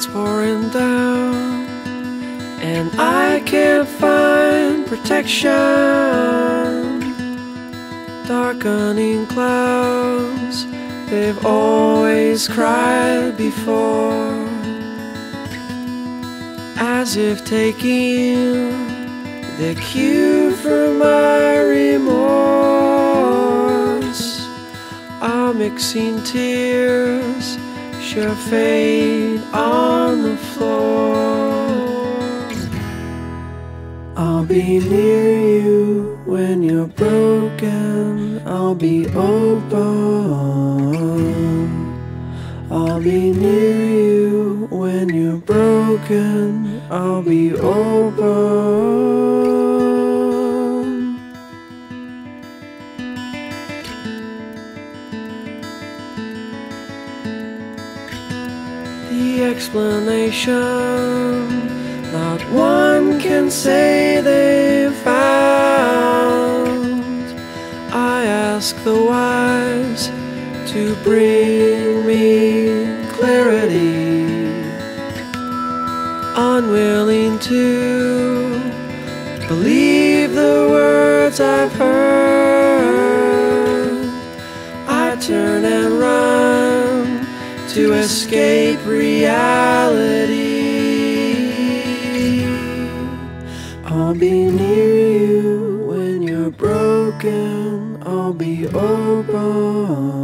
rain's pouring down, and I can't find protection. Darkening clouds, they've always cried before, as if taking the cue from my remorse. Our mixing tears sure fade on the floor. I'll be near you when you're broken. I'll be open. I'll be near you when you're broken. I'll be open. The explanation, not one can say they've found. I ask the wise to bring me clarity, unwilling to believe the words I've heard. I turn to escape reality. I'll be near you when you're broken, I'll be open.